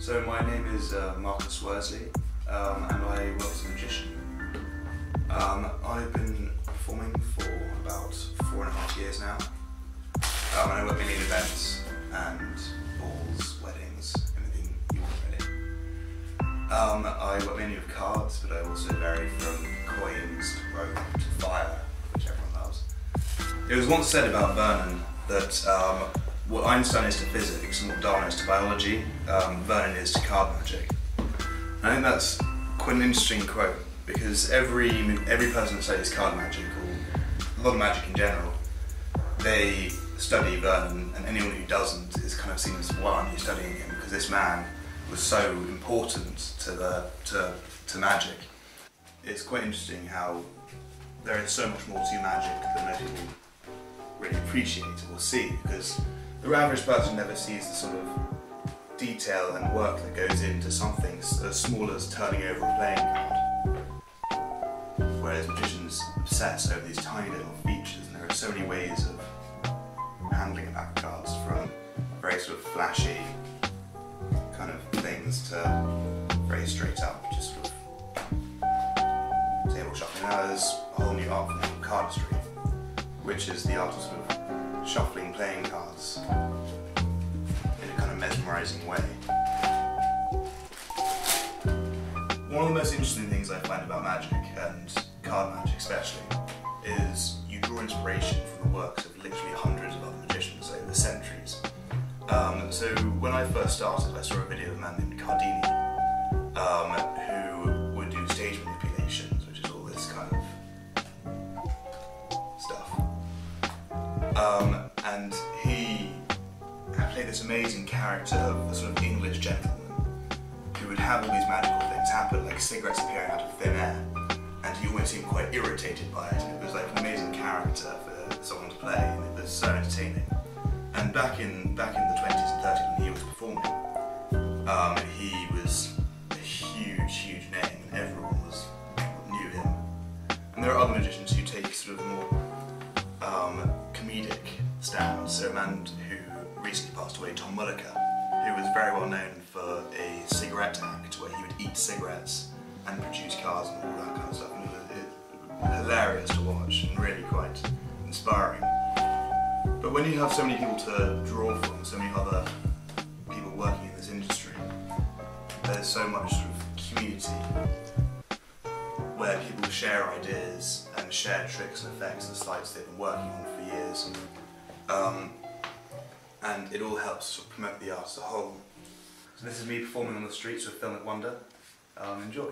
So my name is uh, Marcus Worsley um, and I work as a magician. Um, I've been performing for about four and a half years now. Um, and I work mainly in events and balls, weddings, anything you want really. Um, I work mainly with cards but I also vary from coins to rope to fire, which everyone loves. It was once said about Vernon that um, what Einstein is to physics and what Darwin is to biology, um, Vernon is to card magic. I think that's quite an interesting quote because every every person that studies card magic or a lot of magic in general, they study Vernon, and anyone who doesn't is kind of seen as why aren't you studying him? Because this man was so important to the to, to magic. It's quite interesting how there is so much more to magic than most people really appreciate or see because the average person never sees the sort of detail and work that goes into something as small as turning over a playing card. Whereas magicians obsess over these tiny little features and there are so many ways of handling a pack of cards from very sort of flashy kind of things to very straight up, just sort of table shuffling. Now there's a whole new art form cardistry, which is the art of sort of shuffling playing cards in a kind of mesmerising way. One of the most interesting things I find about magic, and card magic especially, is you draw inspiration from the works of literally hundreds of other magicians over the centuries. Um, so when I first started, I saw a video of a man named Cardini, um, amazing character of a sort of English gentleman who would have all these magical things happen, like cigarettes appearing out of thin air, and he always seemed quite irritated by it. It was like an amazing character for someone to play, and it was so entertaining. And back in back in the 20s and 30s when he was performing, um, he was a huge, huge name, and everyone was knew him. And there are other magicians who take sort of more um, comedic So a man who recently passed away, Tom Mullica, who was very well known for a cigarette act where he would eat cigarettes and produce cars and all that kind of stuff. And it was, hilarious to watch and really quite inspiring. But when you have so many people to draw from, so many other people working in this industry, there's so much sort of community where people share ideas and share tricks and effects and sleights they've been working on for years. Um, and it all helps to promote the art as a whole. So this is me performing on the streets with FilmIt Wonder. Um, enjoy.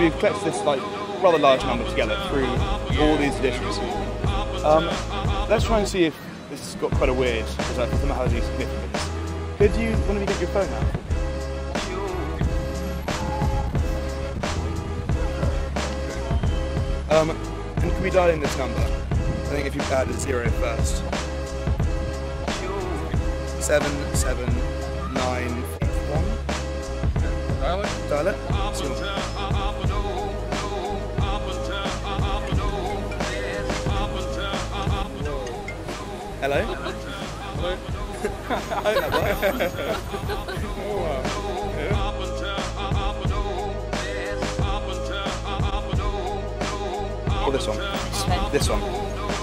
So we've collected this like rather large number together through all these editions. Um, let's try and see if this has got quite a weird, because I think it has any significance. Could you, one of you get your phone out? Um, and can we dial in this number? I think if you add a zero first. Seven, seven, nine, one. Dial it? Dial it? Hello? Hello? I hope that works. oh, Or this one. This one.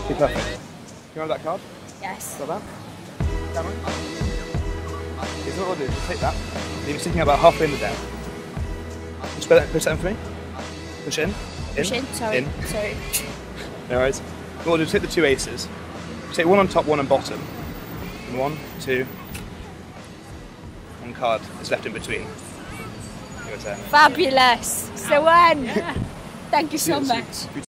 Be perfect. Can you have that card? Yes. Got that? Cameron? Here's what I'll do. Just take that. Leave it sticking about halfway in the deck. Just push that in for me. Push in. Push in, sorry. In. Sorry. No worries. What we'll do is hit the two aces. Take one on top, one on bottom. One, two. One card is left in between. Your turn. Fabulous. So one. Thank you so much. so-